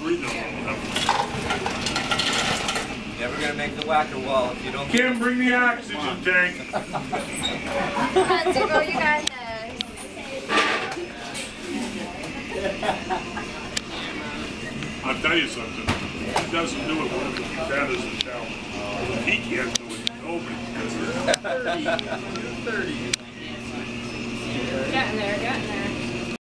Never gonna make the whacker wall if you don't. Kim, bring the oxygen tank. Let's go, you guys. I'll tell you something. He doesn't do it when that doesn't. He can't do it. Nobody does it. Getting there, getting there.